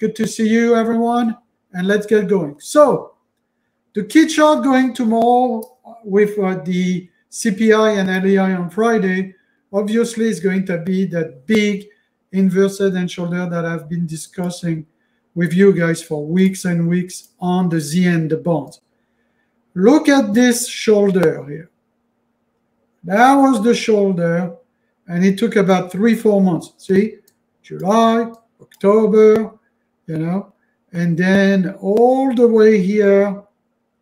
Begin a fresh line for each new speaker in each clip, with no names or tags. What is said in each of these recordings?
Good to see you, everyone. And let's get going. So, the key chart going tomorrow with uh, the CPI and LEI on Friday, obviously, is going to be that big inverse head and shoulder that I've been discussing with you guys for weeks and weeks on the Z and the bonds. Look at this shoulder here. That was the shoulder, and it took about three, four months. See, July, October, you know, and then all the way here,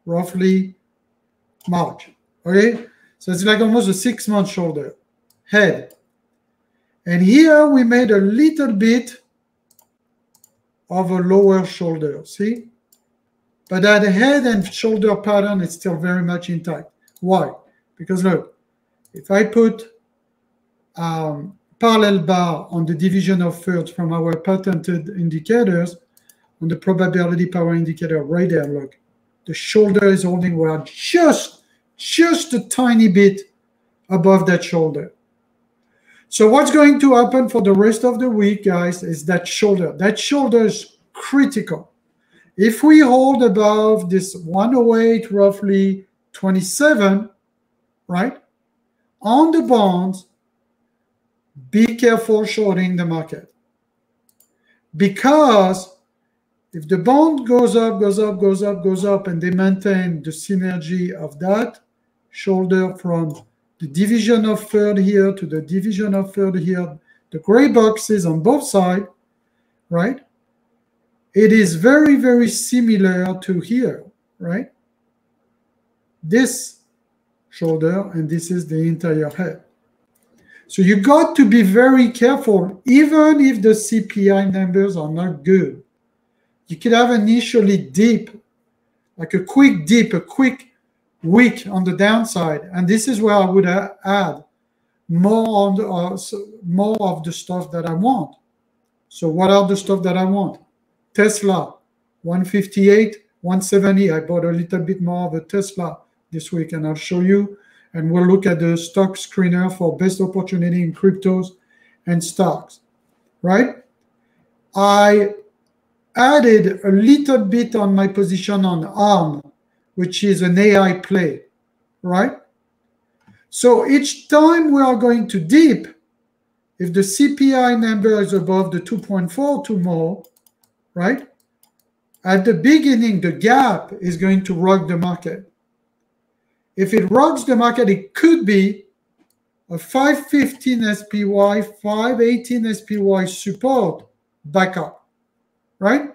roughly March. Okay, so it's like almost a six month shoulder head. And here we made a little bit of a lower shoulder, see? But that the head and shoulder pattern is still very much intact. Why? Because look, if I put um, parallel bar on the division of thirds from our patented indicators, on the probability power indicator right there, look, the shoulder is holding well just, just a tiny bit above that shoulder. So what's going to happen for the rest of the week, guys, is that shoulder. That shoulder is critical. If we hold above this 108, roughly 27, right, on the bonds, be careful shorting the market. Because if the bond goes up, goes up, goes up, goes up, and they maintain the synergy of that shoulder from the division of third here to the division of third here, the gray boxes on both sides, right? It is very, very similar to here, right? This shoulder, and this is the entire head. So you got to be very careful, even if the CPI numbers are not good. You could have initially deep, like a quick dip, a quick weak on the downside, and this is where I would add more on the uh, more of the stuff that I want. So what are the stuff that I want? Tesla, 158, 170. I bought a little bit more of a Tesla this week, and I'll show you. And we'll look at the stock screener for best opportunity in cryptos and stocks, right? I added a little bit on my position on ARM which is an AI play, right? So each time we are going to dip, if the CPI number is above the 2.4 tomorrow, right? At the beginning, the gap is going to rock the market. If it rocks the market, it could be a 515 SPY, 518 SPY support back up, right?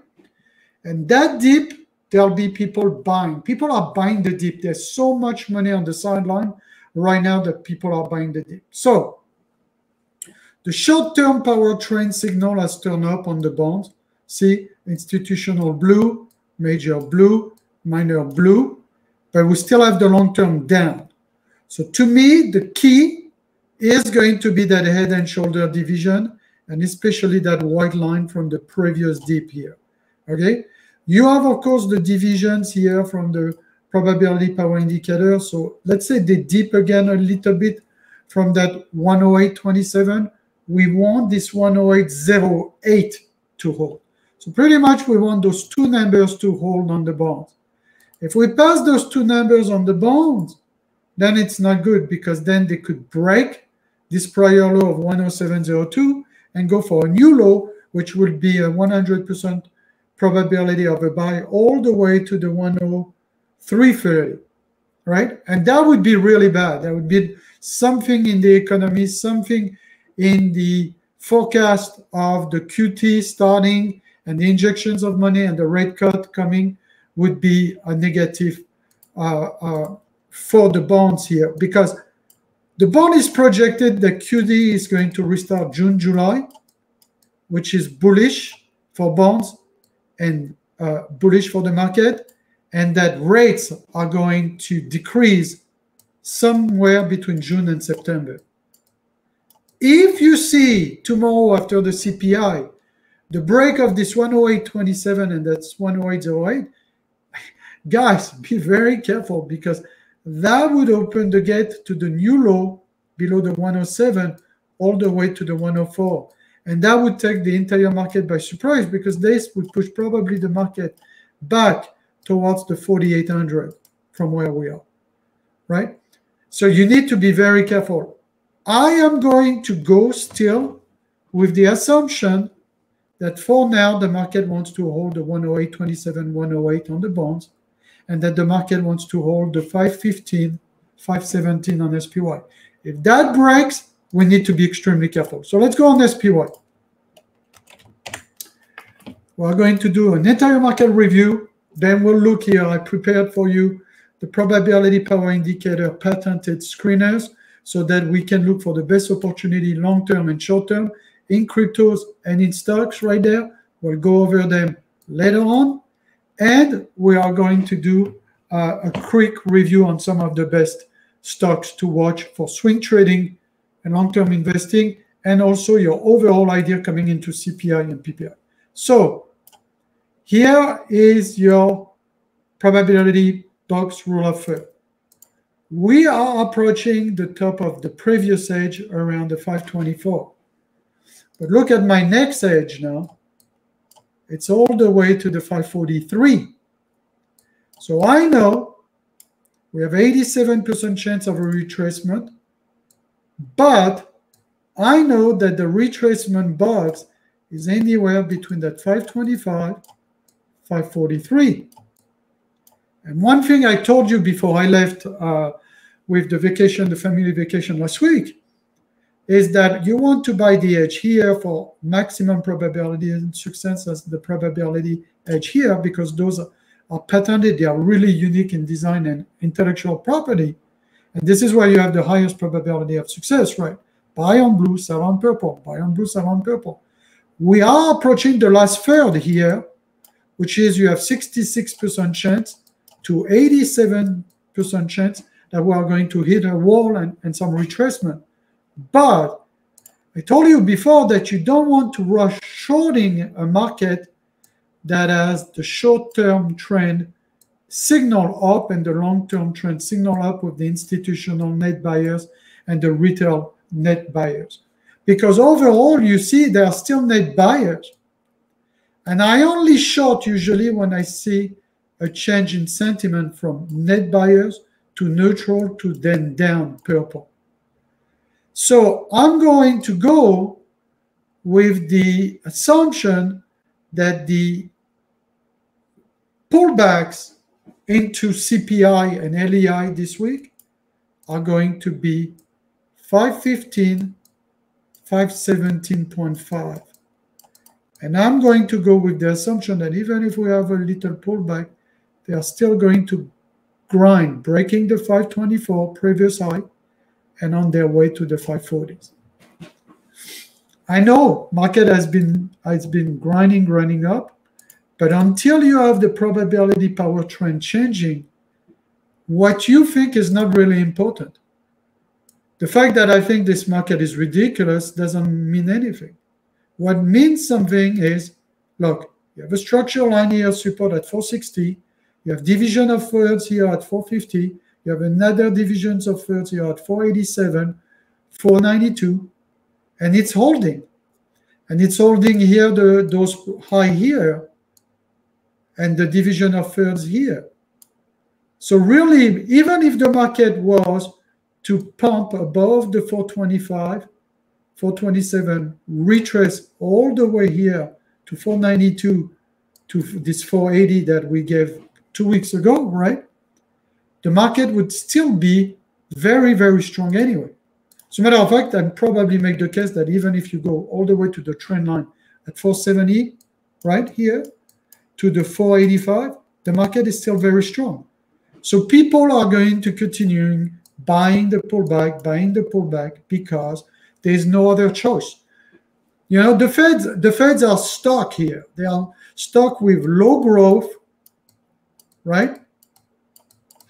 And that dip there'll be people buying. People are buying the dip. There's so much money on the sideline right now that people are buying the dip. So the short-term power trend signal has turned up on the bonds. See, institutional blue, major blue, minor blue, but we still have the long-term down. So to me, the key is going to be that head and shoulder division, and especially that white line from the previous dip here. Okay, you have, of course, the divisions here from the probability power indicator. So let's say they dip again a little bit from that 108.27. We want this 108.08 to hold. So pretty much we want those two numbers to hold on the bond. If we pass those two numbers on the bond, then it's not good because then they could break this prior low of 107.02 and go for a new low, which will be a 100% probability of a buy all the way to the 103.30, right? And that would be really bad. That would be something in the economy, something in the forecast of the QT starting and the injections of money and the rate cut coming would be a negative uh, uh, for the bonds here because the bond is projected that QD is going to restart June, July, which is bullish for bonds and uh, bullish for the market, and that rates are going to decrease somewhere between June and September. If you see tomorrow after the CPI, the break of this 108.27 and that's 108.08, guys, be very careful because that would open the gate to the new low below the 107 all the way to the 104. And that would take the entire market by surprise because this would push probably the market back towards the 4,800 from where we are, right? So you need to be very careful. I am going to go still with the assumption that for now the market wants to hold the 108.27, 108 on the bonds, and that the market wants to hold the 515, 517 on SPY. If that breaks, we need to be extremely careful. So let's go on SPY. We're going to do an entire market review. Then we'll look here. I prepared for you the probability power indicator patented screeners so that we can look for the best opportunity long term and short term in cryptos and in stocks right there. We'll go over them later on. And we are going to do uh, a quick review on some of the best stocks to watch for swing trading and long term investing, and also your overall idea coming into CPI and PPI. So here is your probability box rule of thumb. We are approaching the top of the previous edge around the 524. But look at my next edge now. It's all the way to the 543. So I know we have 87% chance of a retracement, but I know that the retracement box is anywhere between that 525, 543. And one thing I told you before I left uh, with the vacation, the family vacation last week, is that you want to buy the edge here for maximum probability and success as the probability edge here because those are, patented, they are really unique in design and intellectual property. And this is where you have the highest probability of success, right? Buy on blue, sell on purple, buy on blue, sell on purple. We are approaching the last third here, which is you have 66% chance to 87% chance that we are going to hit a wall and, and some retracement. But I told you before that you don't want to rush shorting a market that has the short-term trend signal up and the long-term trend signal up with the institutional net buyers and the retail net buyers. Because overall, you see there are still net buyers. And I only short usually when I see a change in sentiment from net buyers to neutral to then down purple. So I'm going to go with the assumption that the pullbacks into CPI and LEI this week are going to be 515, 517.5. And I'm going to go with the assumption that even if we have a little pullback, they are still going to grind, breaking the 524 previous high and on their way to the 540s. I know market has been has been grinding, grinding up, but until you have the probability power trend changing, what you think is not really important. The fact that I think this market is ridiculous doesn't mean anything. What means something is, look, you have a structural line here support at 460, you have division of thirds here at 450, you have another divisions of thirds here at 487, 492, and it's holding. And it's holding here the, those high here and the division of thirds here. So really, even if the market was to pump above the 425, 427, retrace all the way here to 492 to this 480 that we gave two weeks ago, right? The market would still be very, very strong anyway. As a matter of fact, I'd probably make the case that even if you go all the way to the trend line at 470, right here, to the 485, the market is still very strong. So people are going to continue buying the pullback, buying the pullback because there's no other choice. You know, the Feds, the Feds are stuck here. They are stuck with low growth, right?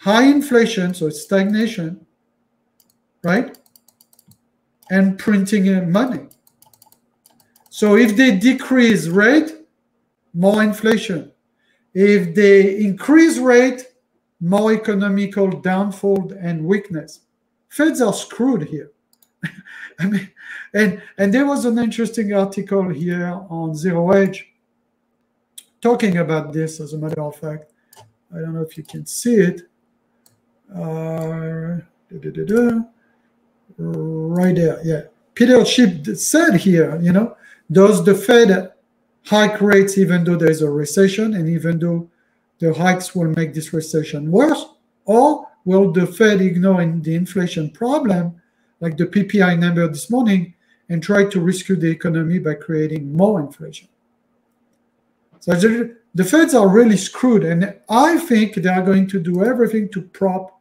High inflation, so stagnation, right? And printing money. So if they decrease rate, more inflation. If they increase rate, more economical downfall and weakness. Feds are screwed here. I mean, and and there was an interesting article here on Zero Hedge talking about this. As a matter of fact, I don't know if you can see it. Uh, right there, yeah. Peter Schiff said here, you know, does the Fed hike rates even though there's a recession and even though the hikes will make this recession worse? Or will the Fed ignore the inflation problem, like the PPI number this morning, and try to rescue the economy by creating more inflation? So the Feds are really screwed, and I think they are going to do everything to prop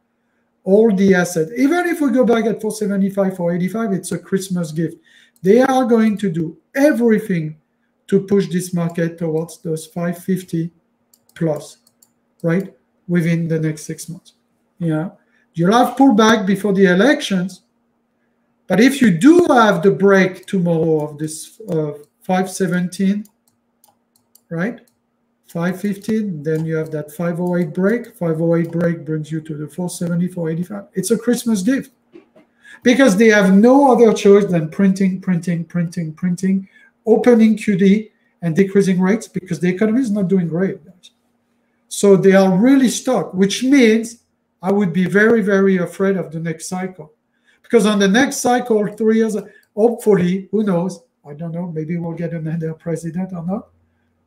all the assets. Even if we go back at 475, 485, it's a Christmas gift. They are going to do everything to push this market towards those 550 plus, right? Within the next six months. Yeah. You'll have pullback before the elections. But if you do have the break tomorrow of this uh, 517, right? 515, then you have that 508 break. 508 break brings you to the 470, 485. It's a Christmas gift because they have no other choice than printing, printing, printing, printing, opening QD and decreasing rates because the economy is not doing great. So they are really stuck, which means I would be very, very afraid of the next cycle. Because on the next cycle, three years, hopefully, who knows? I don't know, maybe we'll get another president or not.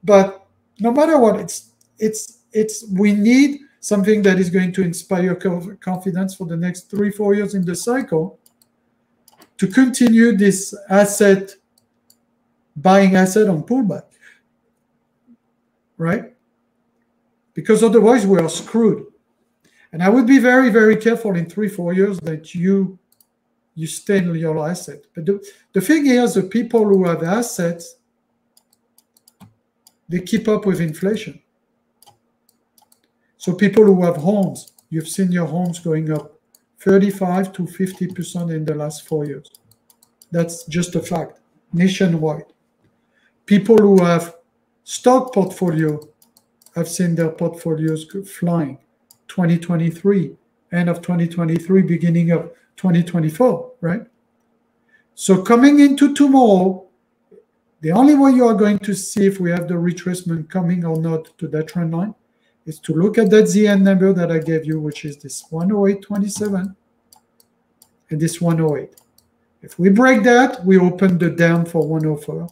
But no matter what, it's it's it's we need something that is going to inspire confidence for the next three four years in the cycle to continue this asset buying asset on pullback, right? Because otherwise we are screwed. And I would be very, very careful in three, four years that you you stay in your asset. But the, the thing is, the people who have assets they keep up with inflation. So people who have homes, you've seen your homes going up 35 to 50% in the last four years. That's just a fact, nationwide. People who have stock portfolio have seen their portfolios flying 2023, end of 2023, beginning of 2024, right? So coming into tomorrow, the only way you are going to see if we have the retracement coming or not to that trend line is to look at that ZN number that I gave you, which is this 108.27 and this 108. If we break that, we open the dam for 104,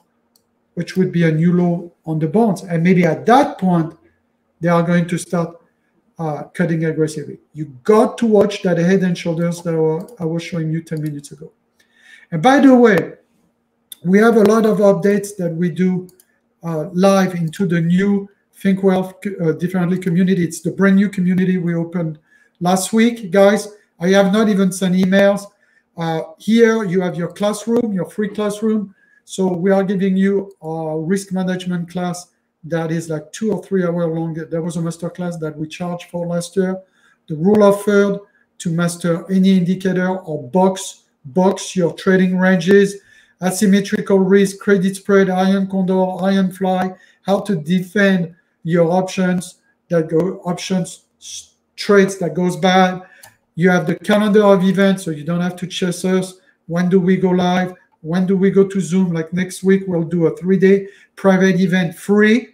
which would be a new low on the bonds. And maybe at that point, they are going to start uh, cutting aggressively. You got to watch that head and shoulders that I was showing you 10 minutes ago. And by the way, we have a lot of updates that we do uh, live into the new Think Wealth uh, Differently community. It's the brand new community we opened last week, guys. I have not even sent emails. Uh, here you have your classroom, your free classroom. So we are giving you a risk management class that is like two or three hour long. There was a master class that we charged for last year. The rule of third to master any indicator or box box your trading ranges asymmetrical risk, credit spread, iron condor, iron fly, how to defend your options that go options trades that goes bad. You have the calendar of events, so you don't have to chase us. When do we go live? When do we go to Zoom? Like next week, we'll do a three-day private event free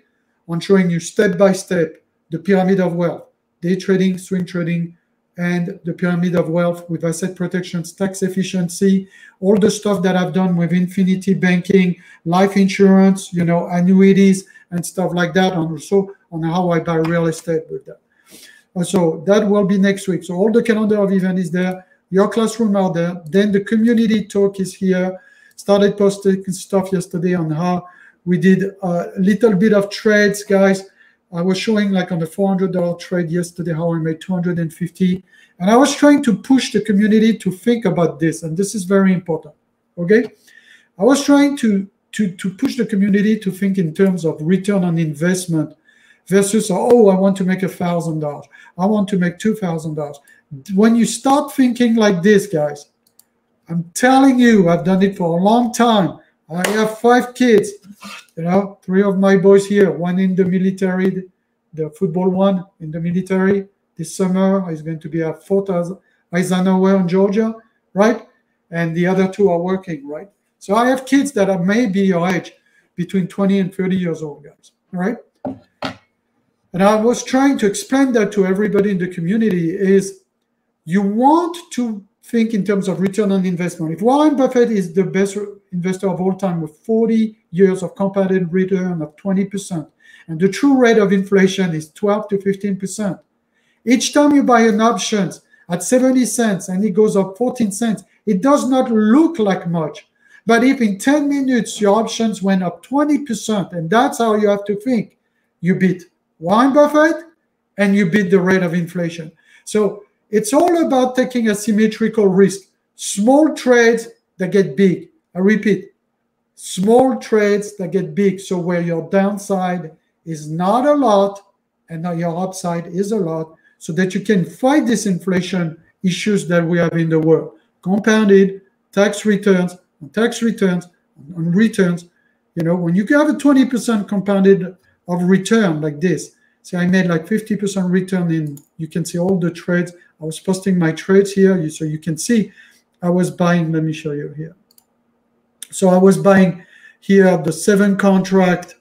on showing you step by step the pyramid of wealth, day trading, swing trading, and the pyramid of wealth with asset protections, tax efficiency, all the stuff that I've done with infinity banking, life insurance, you know, annuities and stuff like that, and also on how I buy real estate with that. So that will be next week. So all the calendar of event is there. Your classroom are there. Then the community talk is here. Started posting stuff yesterday on how we did a little bit of trades, guys I was showing like on the $400 trade yesterday how I made 250 and I was trying to push the community to think about this and this is very important okay? I was trying to to to push the community to think in terms of return on investment versus oh I want to make a thousand dollars. I want to make two thousand dollars. When you start thinking like this guys I'm telling you I've done it for a long time. I have five kids you know, three of my boys here, one in the military, the football one in the military. This summer is going to be at Fort Eisenhower in Georgia, right? and the other two are working, right? So I have kids that are maybe your age, between 20 and 30 years old, guys, right? And I was trying to explain that to everybody in the community is you want to think in terms of return on investment. If Warren Buffett is the best investor of all time with 40 years of compounded return of 20%, and the true rate of inflation is 12 to 15%, each time you buy an option at 70 cents and it goes up 14 cents, it does not look like much. But if in 10 minutes your options went up 20%, and that's how you have to think, you beat Warren Buffett and you beat the rate of inflation. So it's all about taking a symmetrical risk. Small trades that get big. I repeat, small trades that get big. So where your downside is not a lot and now your upside is a lot, so that you can fight this inflation issues that we have in the world. Compounded tax returns, tax returns, on returns. You know, when you have a 20% compounded of return like this, see, I made like 50% return in, you can see all the trades. I was posting my trades here, so you can see I was buying, let me show you here. So I was buying here the seven contract,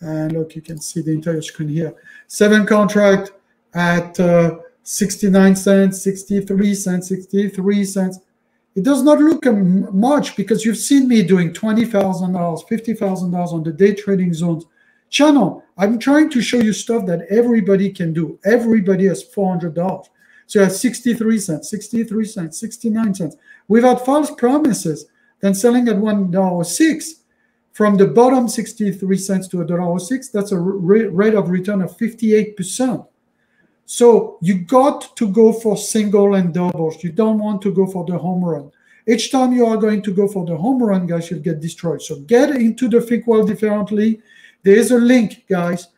and look, you can see the entire screen here. Seven contract at uh, 69 cents, 63 cents, 63 cents. It does not look much because you've seen me doing $20,000, $50,000 on the day trading zones channel. I'm trying to show you stuff that everybody can do. Everybody has $400. So you have 63 cents, 63 cents, 69 cents without false promises. Then selling at $1.06 from the bottom 63 cents to $1.06, that's a rate of return of 58%. So you got to go for single and doubles. You don't want to go for the home run. Each time you are going to go for the home run, guys, you'll get destroyed. So get into the Wealth differently. There is a link, guys,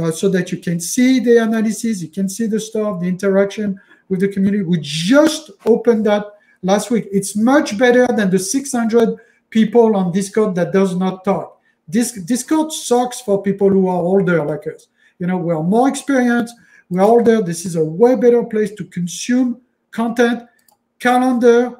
uh, so that you can see the analysis, you can see the stuff, the interaction with the community. We just opened that last week. It's much better than the 600 people on Discord that does not talk. This Discord sucks for people who are older like us. You know, we are more experienced we're older. This is a way better place to consume content, calendar,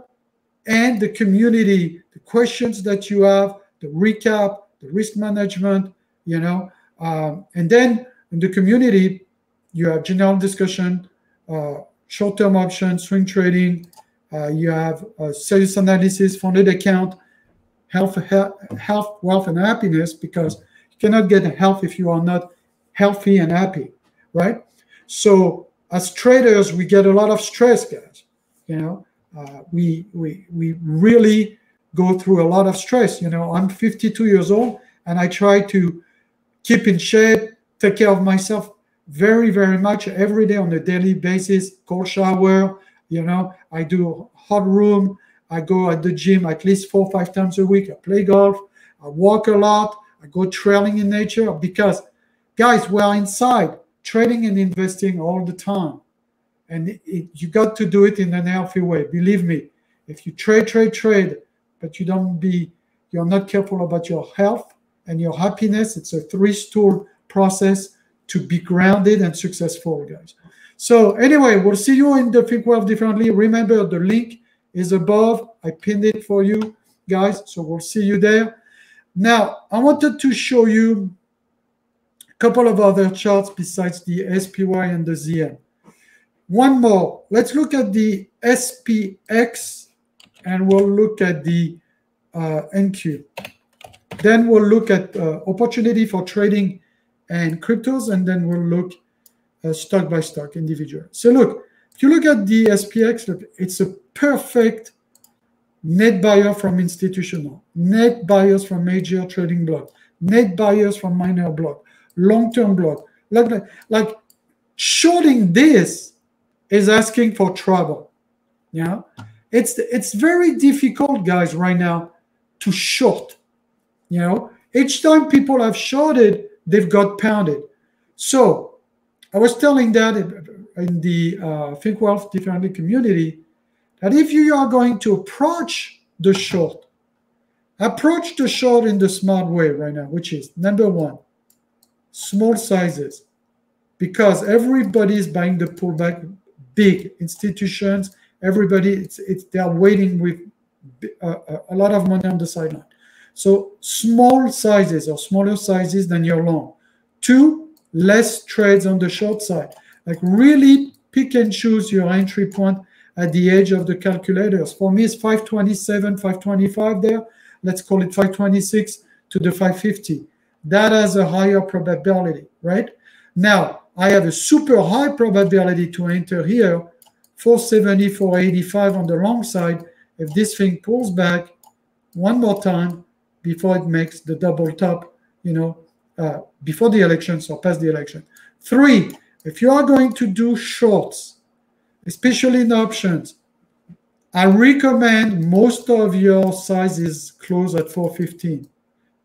and the community, the questions that you have, the recap, the risk management, you know. Um, and then in the community, you have general discussion, uh, short-term options, swing trading. Uh, you have sales analysis, funded account, health, health, wealth, and happiness. Because you cannot get health if you are not healthy and happy, right? So as traders, we get a lot of stress, guys. You know, uh, we we we really go through a lot of stress. You know, I'm 52 years old, and I try to keep in shape, take care of myself very very much every day on a daily basis. Cold shower. You know, I do hot room. I go at the gym at least four five times a week. I play golf. I walk a lot. I go trailing in nature because, guys, we're inside trading and investing all the time. And it, it, you got to do it in an healthy way. Believe me, if you trade, trade, trade, but you don't be, you're not careful about your health and your happiness, it's a three stool process to be grounded and successful, guys. So anyway, we'll see you in the Think Wealth differently. Remember, the link is above. I pinned it for you guys. So we'll see you there. Now, I wanted to show you a couple of other charts besides the SPY and the ZN. One more. Let's look at the SPX and we'll look at the uh, NQ. Then we'll look at uh, opportunity for trading and cryptos, and then we'll look uh, stock by stock, individual. So look, if you look at the SPX, look, it's a perfect net buyer from institutional, net buyers from major trading block, net buyers from minor block, long-term block. Like, like shorting this is asking for trouble. Yeah, it's it's very difficult, guys, right now to short. You know, each time people have shorted, they've got pounded. So I was telling that in the uh, Think Wealth Differently community that if you are going to approach the short, approach the short in the smart way right now, which is number one, small sizes because everybody is buying the pullback big institutions everybody it's, it's they're waiting with uh, a lot of money on the sideline. So small sizes or smaller sizes than your long. Two, less trades on the short side. Like really pick and choose your entry point at the edge of the calculators. For me, it's 527, 525 there. Let's call it 526 to the 550. That has a higher probability, right? Now, I have a super high probability to enter here, 470, 485 on the long side. If this thing pulls back one more time before it makes the double top, you know, uh, before the elections or past the election. Three, if you are going to do shorts, especially in options, I recommend most of your sizes close at 415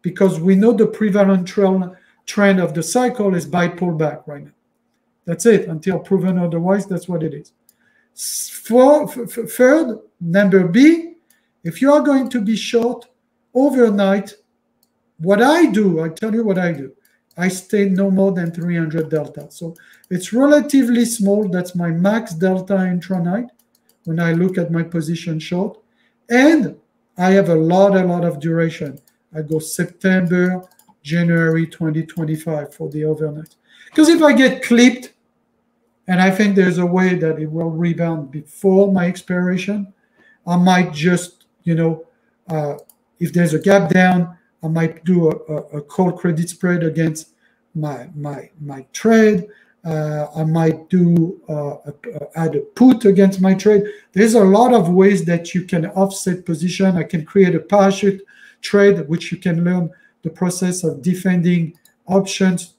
because we know the prevalent trend, of the cycle is buy pullback right now. That's it. Until proven otherwise, that's what it is. For, third, number B, if you are going to be short overnight, what I do, I tell you what I do. I stay no more than 300 delta. So it's relatively small. That's my max delta intranight when I look at my position short. And I have a lot, a lot of duration. I go September, January 2025 for the overnight. Because if I get clipped, and I think there's a way that it will rebound before my expiration, I might just, you know, uh, if there's a gap down, I might do a, a, call credit spread against my my my trade. Uh, I might do uh, a, add a put against my trade. There's a lot of ways that you can offset position. I can create a parachute trade, which you can learn the process of defending options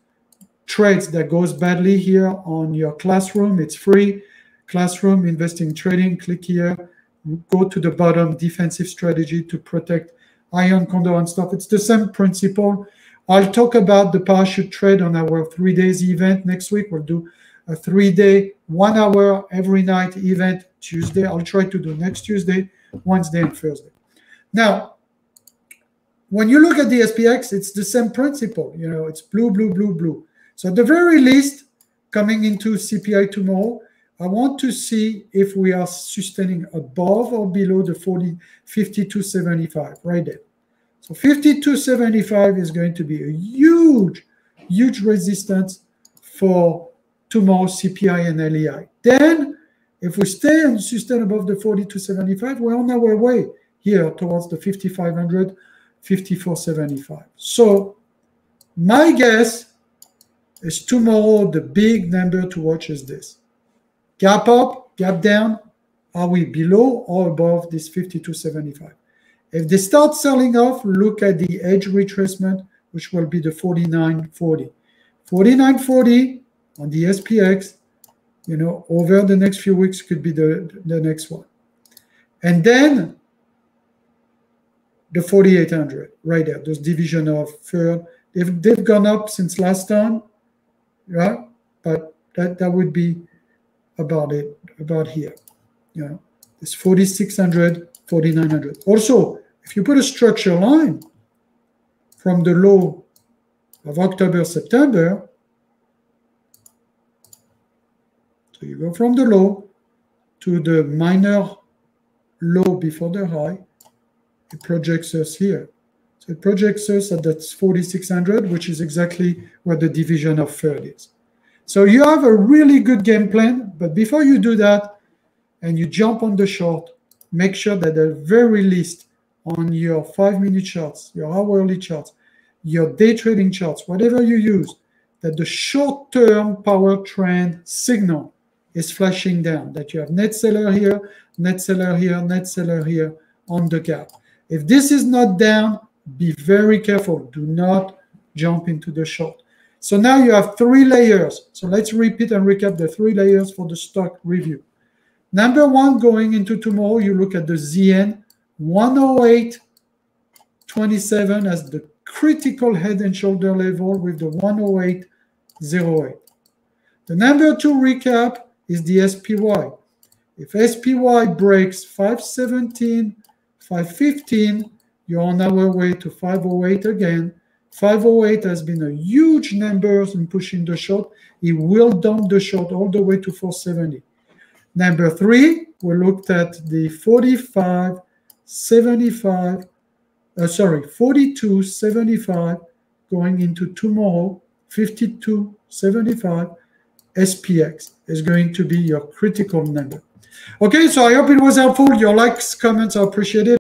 trades that goes badly here on your classroom. It's free. Classroom investing trading. Click here. Go to the bottom defensive strategy to protect iron condor and stuff. It's the same principle. I'll talk about the parachute trade on our three days event next week. We'll do a three day, one hour every night event Tuesday. I'll try to do next Tuesday, Wednesday, and Thursday. Now, when you look at the SPX, it's the same principle. You know, it's blue, blue, blue, blue. So at the very least, coming into CPI tomorrow, I want to see if we are sustaining above or below the 40, 52.75 right there. So 52.75 is going to be a huge, huge resistance for tomorrow CPI and LEI. Then, if we stay and sustain above the 42.75, we're on our way here towards the 5500, 54.75. So my guess is tomorrow the big number to watch is this. Gap up, gap down, are we below or above this 52.75? If they start selling off, look at the edge retracement, which will be the 49.40. 49.40 on the SPX, you know, over the next few weeks could be the, the next one. And then the 4800 right there, those division of third. They've, they've gone up since last time, right? But that, that would be about it, about here. You know, it's 4600, 4900. Also, if you put a structure line from the low of October, September, so you go from the low to the minor low before the high, it projects us here. So it projects us at that 4600, which is exactly where the division of third is. So you have a really good game plan, but before you do that and you jump on the short, make sure that at the very least on your five minute charts, your hourly charts, your day trading charts, whatever you use, that the short term power trend signal is flashing down, that you have net seller here, net seller here, net seller here on the gap. If this is not down, be very careful. Do not jump into the short. So now you have three layers. So let's repeat and recap the three layers for the stock review. Number one, going into tomorrow, you look at the ZN 108.27 as the critical head and shoulder level with the 108.08. The number two recap is the SPY. If SPY breaks 517, 515, you're on our way to 508 again. 508 has been a huge number in pushing the short. It will dump the short all the way to 470. Number three, we looked at the 45 75, uh, sorry, 42, 75 going into tomorrow, 52, 75, SPX is going to be your critical number. Okay, so I hope it was helpful. Your likes, comments are appreciated.